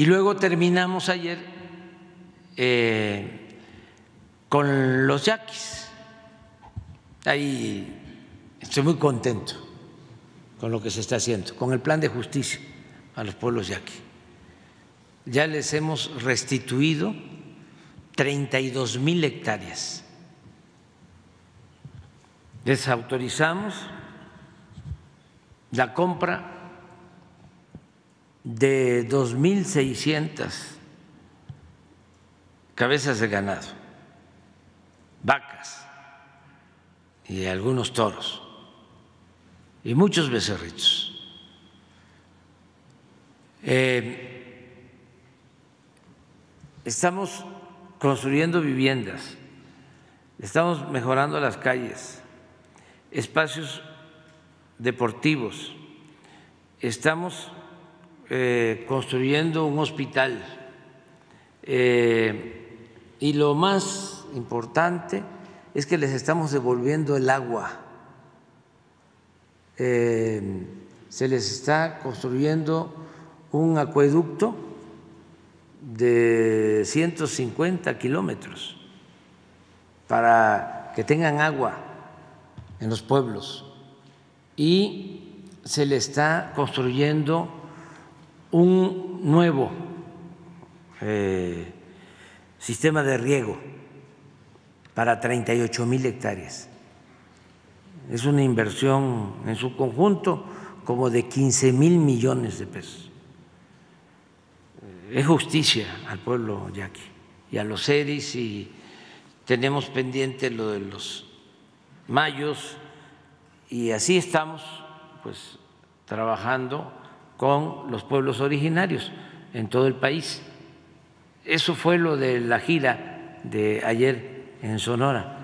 Y luego terminamos ayer eh, con los yaquis. Ahí estoy muy contento con lo que se está haciendo, con el plan de justicia a los pueblos yaquis. Ya les hemos restituido 32 mil hectáreas. Les autorizamos la compra de 2.600 cabezas de ganado, vacas y algunos toros y muchos becerritos. Eh, estamos construyendo viviendas, estamos mejorando las calles, espacios deportivos, estamos eh, construyendo un hospital eh, y lo más importante es que les estamos devolviendo el agua. Eh, se les está construyendo un acueducto de 150 kilómetros para que tengan agua en los pueblos y se le está construyendo un nuevo eh, sistema de riego para 38 mil hectáreas. Es una inversión en su conjunto como de 15 mil millones de pesos. Es justicia al pueblo yaqui y a los seres y tenemos pendiente lo de los mayos y así estamos pues trabajando con los pueblos originarios en todo el país. Eso fue lo de la gira de ayer en Sonora.